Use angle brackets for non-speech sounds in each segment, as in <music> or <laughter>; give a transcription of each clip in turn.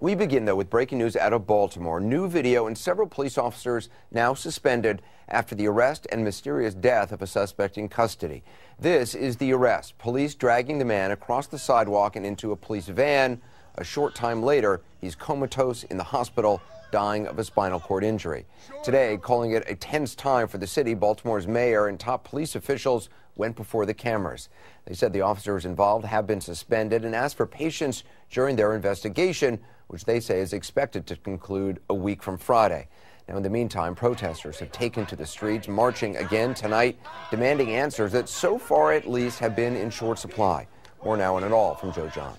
We begin, though, with breaking news out of Baltimore. New video and several police officers now suspended after the arrest and mysterious death of a suspect in custody. This is the arrest. Police dragging the man across the sidewalk and into a police van. A short time later, he's comatose in the hospital, dying of a spinal cord injury. Today, calling it a tense time for the city, Baltimore's mayor and top police officials went before the cameras. They said the officers involved have been suspended and asked for patience during their investigation which they say is expected to conclude a week from Friday. Now, in the meantime, protesters have taken to the streets, marching again tonight, demanding answers that so far at least have been in short supply. More now on it all from Joe Johns.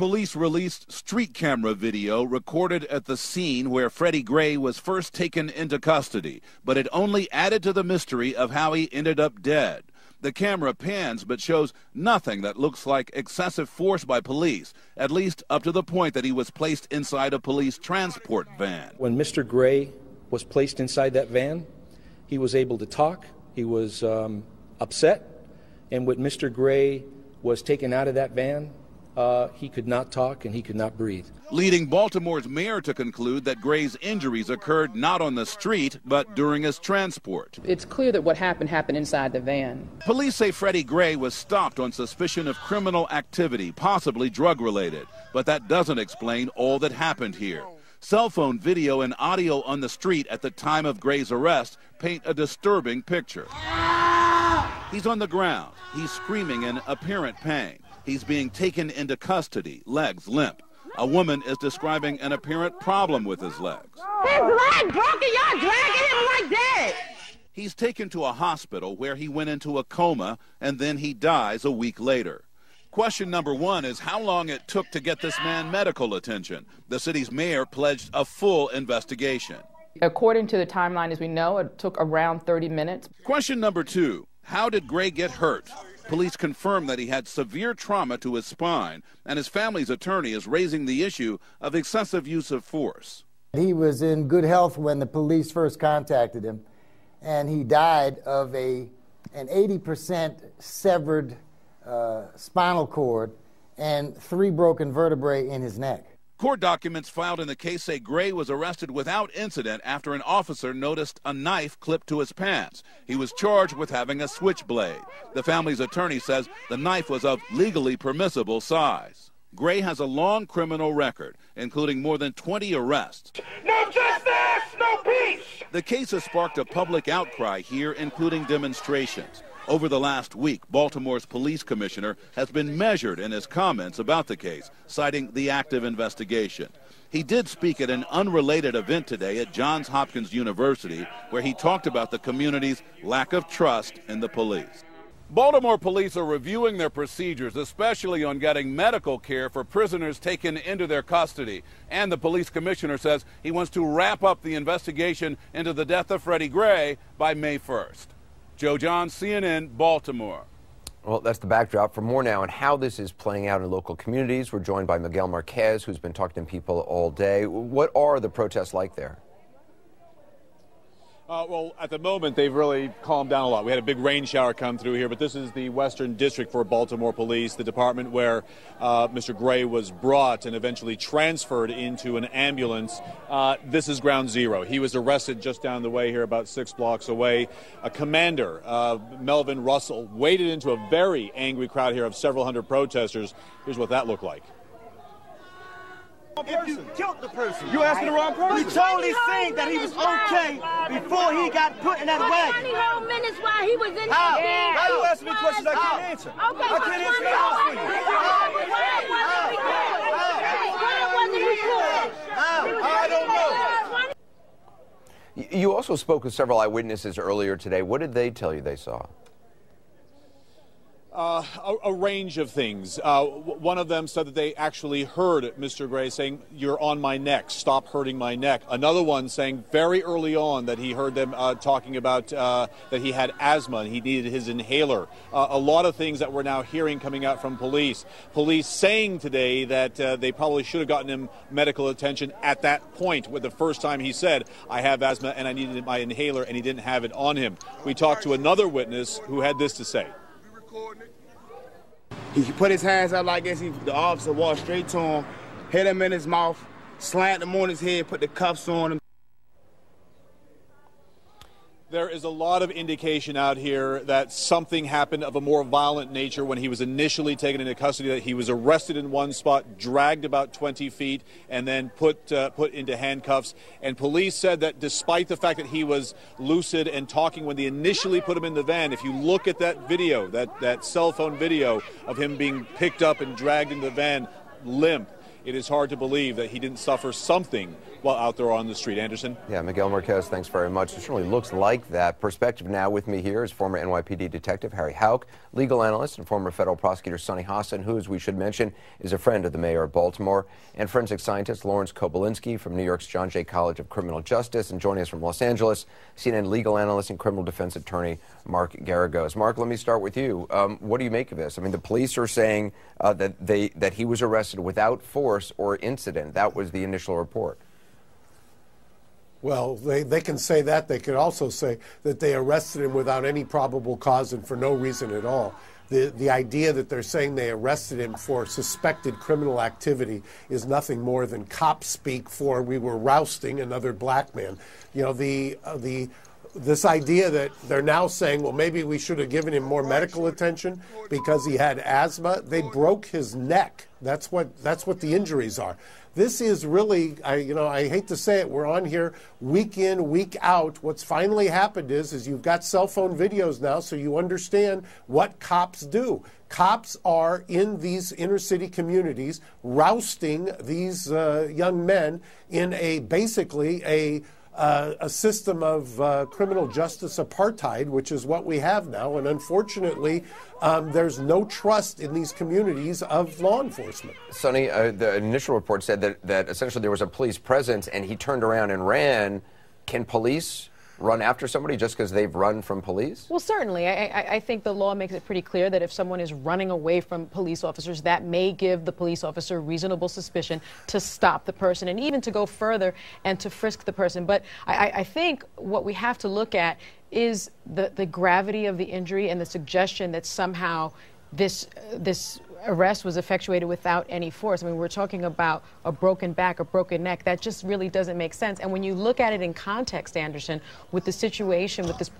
Police released street camera video recorded at the scene where Freddie Gray was first taken into custody, but it only added to the mystery of how he ended up dead. The camera pans but shows nothing that looks like excessive force by police, at least up to the point that he was placed inside a police transport van. When Mr. Gray was placed inside that van, he was able to talk, he was um, upset, and when Mr. Gray was taken out of that van, uh, he could not talk and he could not breathe. Leading Baltimore's mayor to conclude that Gray's injuries occurred not on the street, but during his transport. It's clear that what happened happened inside the van. Police say Freddie Gray was stopped on suspicion of criminal activity, possibly drug related. But that doesn't explain all that happened here. Cell phone video and audio on the street at the time of Gray's arrest paint a disturbing picture. He's on the ground. He's screaming in apparent pain. He's being taken into custody, legs limp. A woman is describing an apparent problem with his legs. His leg broken, y'all dragging him like that. He's taken to a hospital where he went into a coma and then he dies a week later. Question number one is how long it took to get this man medical attention. The city's mayor pledged a full investigation. According to the timeline as we know, it took around 30 minutes. Question number two How did Gray get hurt? Police confirmed that he had severe trauma to his spine, and his family's attorney is raising the issue of excessive use of force. He was in good health when the police first contacted him, and he died of a, an 80% severed uh, spinal cord and three broken vertebrae in his neck. Court documents filed in the case say Gray was arrested without incident after an officer noticed a knife clipped to his pants. He was charged with having a switchblade. The family's attorney says the knife was of legally permissible size. Gray has a long criminal record, including more than 20 arrests. No justice, no peace. The case has sparked a public outcry here, including demonstrations. Over the last week, Baltimore's police commissioner has been measured in his comments about the case, citing the active investigation. He did speak at an unrelated event today at Johns Hopkins University where he talked about the community's lack of trust in the police. Baltimore police are reviewing their procedures, especially on getting medical care for prisoners taken into their custody. And the police commissioner says he wants to wrap up the investigation into the death of Freddie Gray by May 1st. Joe Johns, CNN, Baltimore. Well, that's the backdrop. For more now on how this is playing out in local communities, we're joined by Miguel Marquez, who's been talking to people all day. What are the protests like there? Uh, well, at the moment, they've really calmed down a lot. We had a big rain shower come through here, but this is the Western District for Baltimore Police, the department where uh, Mr. Gray was brought and eventually transferred into an ambulance. Uh, this is ground zero. He was arrested just down the way here, about six blocks away. A commander, uh, Melvin Russell, waded into a very angry crowd here of several hundred protesters. Here's what that looked like. If you killed the person, you asking the wrong person. We totally saying that he was okay before he got put in that wagon. He whole minutes while he was in How? there. How you asking me questions I can't answer? Okay, I can't answer that for you. I don't know. You also spoke with several eyewitnesses earlier today. What did they tell you they saw? Uh, a, a, range of things. Uh, one of them said that they actually heard Mr. Gray saying, You're on my neck, stop hurting my neck. Another one saying very early on that he heard them uh, talking about uh, that he had asthma and he needed his inhaler. Uh, a lot of things that we're now hearing coming out from police. Police saying today that uh, they probably should have gotten him medical attention at that point, with the first time he said, I have asthma and I needed my inhaler, and he didn't have it on him. We talked to another witness who had this to say. He put his hands up like this. He, the officer walked straight to him, hit him in his mouth, slammed him on his head, put the cuffs on him. There is a lot of indication out here that something happened of a more violent nature when he was initially taken into custody. That he was arrested in one spot, dragged about 20 feet, and then put uh, put into handcuffs. And police said that despite the fact that he was lucid and talking when they initially put him in the van, if you look at that video, that that cell phone video of him being picked up and dragged into the van, limp, it is hard to believe that he didn't suffer something while out there on the street. Anderson? Yeah, Miguel Marquez, thanks very much. It certainly looks like that. Perspective now with me here is former NYPD detective Harry Houck, legal analyst and former federal prosecutor Sunny Hostin, who, as we should mention, is a friend of the mayor of Baltimore, and forensic scientist Lawrence Kobilinsky from New York's John Jay College of Criminal Justice, and joining us from Los Angeles, CNN legal analyst and criminal defense attorney Mark Geragos. Mark, let me start with you. Um, what do you make of this? I mean, the police are saying uh, that they that he was arrested without force or incident. That was the initial report. Well, they, they can say that. They could also say that they arrested him without any probable cause and for no reason at all. The, the idea that they're saying they arrested him for suspected criminal activity is nothing more than cop speak for we were rousting another black man. You know, the, uh, the, this idea that they're now saying, well, maybe we should have given him more medical attention because he had asthma. They broke his neck. That's what, that's what the injuries are. This is really, I, you know, I hate to say it, we're on here week in, week out. What's finally happened is, is you've got cell phone videos now, so you understand what cops do. Cops are in these inner city communities rousting these uh, young men in a basically a uh, a system of uh, criminal justice apartheid, which is what we have now. And unfortunately, um, there's no trust in these communities of law enforcement. Sunny, uh, the initial report said that, that essentially there was a police presence and he turned around and ran. Can police run after somebody just because they've run from police? Well, certainly. I, I, I, think the law makes it pretty clear that if someone is running away from police officers, that may give the police officer reasonable suspicion to stop the person and even to go further and to frisk the person. But I, I think what we have to look at is the, the gravity of the injury and the suggestion that somehow this, uh, this arrest was effectuated without any force. I mean, we're talking about a broken back, a broken neck. That just really doesn't make sense. And when you look at it in context, Anderson, with the situation with this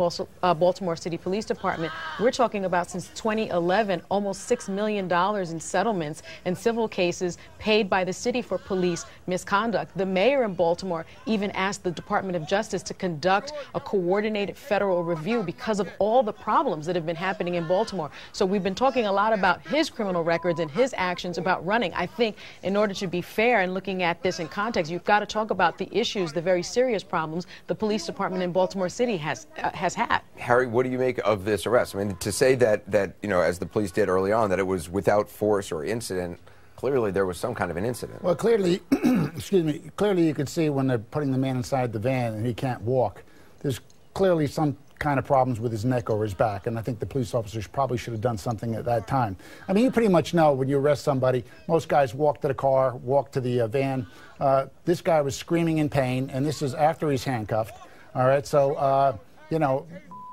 uh, Baltimore City Police Department, we're talking about since 2011, almost $6 million in settlements and civil cases paid by the city for police misconduct. The mayor in Baltimore even asked the Department of Justice to conduct a coordinated federal review because of all the problems that have been happening in Baltimore. So we've been talking a lot about his criminal records and his actions about running. I think in order to be fair and looking at this in context, you've got to talk about the issues, the very serious problems the police department in Baltimore City has uh, has had. Harry, what do you make of this arrest? I mean, to say that that you know, as the police did early on, that it was without force or incident. Clearly, there was some kind of an incident. Well, clearly, <clears throat> excuse me. Clearly, you could see when they're putting the man inside the van and he can't walk. There's clearly some kind of problems with his neck or his back. And I think the police officers probably should have done something at that time. I mean, you pretty much know when you arrest somebody, most guys walk to the car, walk to the uh, van. Uh, this guy was screaming in pain, and this is after he's handcuffed. All right, so, uh, you know,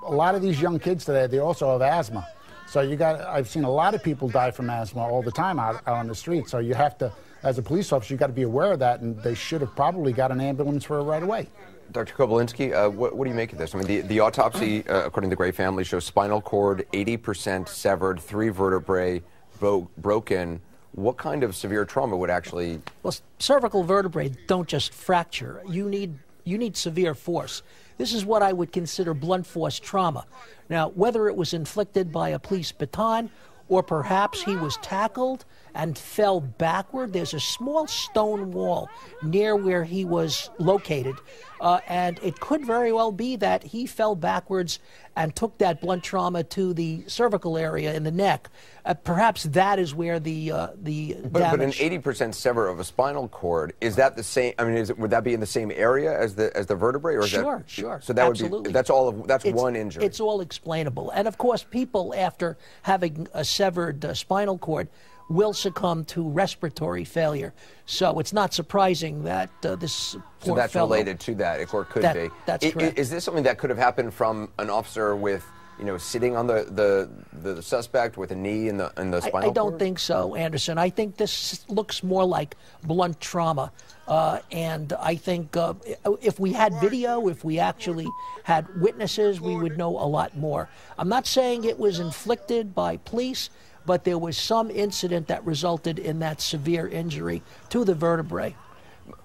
a lot of these young kids today, they also have asthma. So you got, I've seen a lot of people die from asthma all the time out, out on the street. So you have to, as a police officer, you got to be aware of that, and they should have probably got an ambulance for it right away. Dr. Kobilinsky, uh, what, what, do you make of this? I mean, the, the autopsy, uh, according to the Gray family, shows spinal cord 80% severed, three vertebrae bro- broken. What kind of severe trauma would actually? Well, cervical vertebrae don't just fracture. You need you need severe force. This is what I would consider blunt force trauma. Now, whether it was inflicted by a police baton or perhaps he was tackled and fell backward. There's a small stone wall near where he was located, uh, and it could very well be that he fell backwards and took that blunt trauma to the cervical area in the neck. Uh, perhaps that is where the uh, the but, but an 80% sever of a spinal cord is that the same? I mean, it, would that be in the same area as the as the vertebrae, or sure, that, sure, so that absolutely. would be that's all of that's it's, one injury. It's all explainable, and of course, people after having a severed uh, spinal cord will succumb to respiratory failure. So it's not surprising that uh, this so that's fellow, related to that, if or could that, be. That's I, correct. Is this something that could have happened from an officer with you know, sitting on the, the, the suspect with a knee in the, in the spinal I, I don't cord? think so, Anderson. I think this looks more like blunt trauma. Uh, and I think uh, if we had video, if we actually had witnesses, we would know a lot more. I'm not saying it was inflicted by police, but there was some incident that resulted in that severe injury to the vertebrae.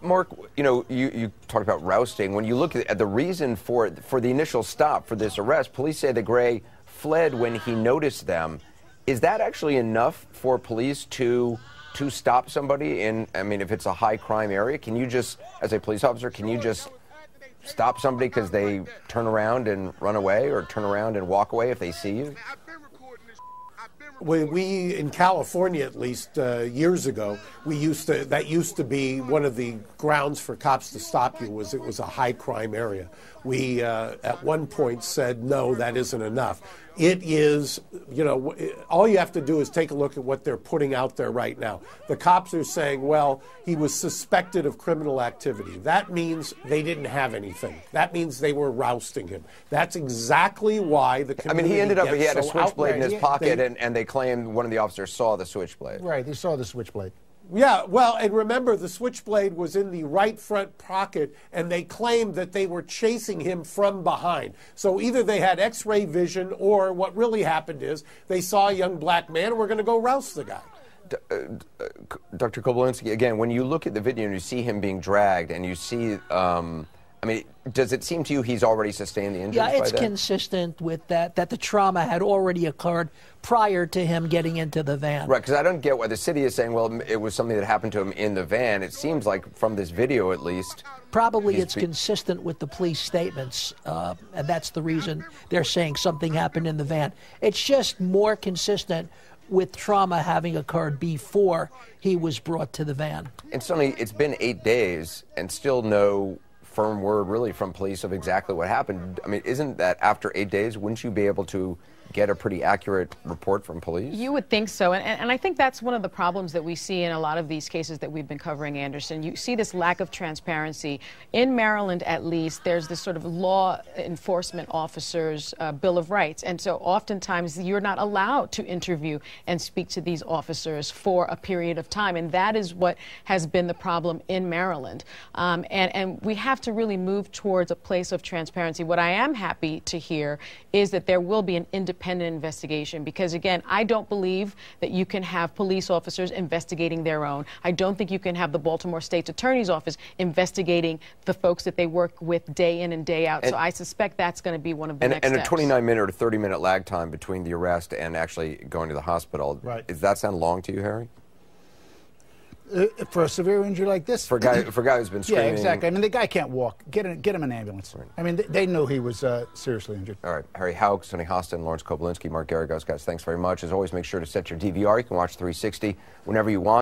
Mark, you know, you, you talked about rousting. When you look at the reason for for the initial stop for this arrest, police say that Gray fled when he noticed them. Is that actually enough for police to to stop somebody in? I mean, if it's a high crime area, can you just, as a police officer, can you just stop somebody because they turn around and run away, or turn around and walk away if they see you? We in California, at least uh, years ago, we used to that used to be one of the grounds for cops to stop you was it was a high crime area. We uh, at one point said no, that isn't enough. It is, you know, all you have to do is take a look at what they're putting out there right now. The cops are saying, well, he was suspected of criminal activity. That means they didn't have anything. That means they were rousting him. That's exactly why the I mean, he ended up, he had a switchblade in his pocket, They- and, and they claimed one of the officers saw the switchblade. Right, they saw the switchblade. Yeah, well, and remember, the switchblade was in the right front pocket, and they claimed that they were chasing him from behind. So either they had x ray vision, or what really happened is they saw a young black man and were going to go rouse the guy. Dr. Kobilinsky, again, when you look at the video and you see him being dragged, and you see, um, I mean, does it seem to you he's already sustained the injury? Yeah, it's consistent with that, that the trauma had already occurred prior to him getting into the van. Right, because I don't get why the city is saying, well, it was something that happened to him in the van. It seems like, from this video at least. Probably it's consistent with the police statements, uh, and that's the reason they're saying something happened in the van. It's just more consistent with trauma having occurred before he was brought to the van. And Sunny, it's been eight days, and still no firm word really from police of exactly what happened. I mean, isn't that after eight days, wouldn't you be able to get a pretty accurate report from police? You would think so. And, and I think that's one of the problems that we see in a lot of these cases that we've been covering, Anderson. You see this lack of transparency. In Maryland, at least, there's this sort of law enforcement officers' uh, Bill of Rights. And so oftentimes you're not allowed to interview and speak to these officers for a period of time. And that is what has been the problem in Maryland. Um, and, and we have to really move towards a place of transparency. What I am happy to hear is that there will be an independent investigation because, again, I don't believe that you can have police officers investigating their own. I don't think you can have the Baltimore State's Attorney's Office investigating the folks that they work with day in and day out. And- so I suspect that's going to be one of the And, next and a 29 minute or 30 minute lag time between the arrest and actually going to the hospital. Right. Does that sound long to you, Harry? Uh, for a severe injury like this? For a guy, for a guy who's been <laughs> screaming. Yeah, exactly. I mean, the guy can't walk. Get, a, get him an ambulance. I mean, they, they knew he was uh, seriously injured. All right, Harry Houck, Sunny Hostin, Lawrence Kobilinsky, Mark Geragos, guys, thanks very much. As always, make sure to set your DVR. You can watch 360 whenever you want.